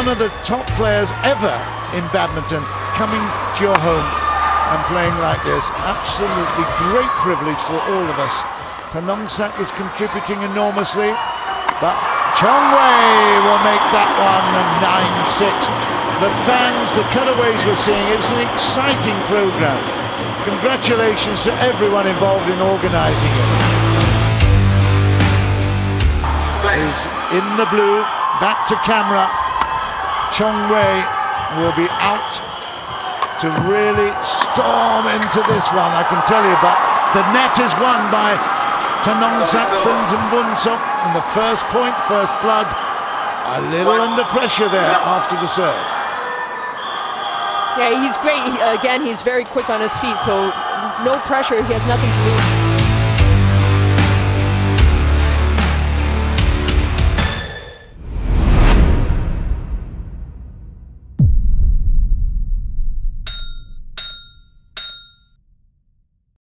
one of the top players ever in badminton coming to your home and playing like this. Absolutely great privilege for all of us. Thanongsak is contributing enormously, but Chong Wei will make that one a 9-6. The fans, the cutaways we're seeing, it's an exciting program. Congratulations to everyone involved in organising it. Is in the blue, back to camera. Chong Wei will be out to really storm into this one, I can tell you, but the net is won by Tanongsak Saensomboonsuk and the first point, first blood, a little under pressure there after the serve. Yeah, he's great. He, again, he's very quick on his feet, so no pressure. He has nothing to lose.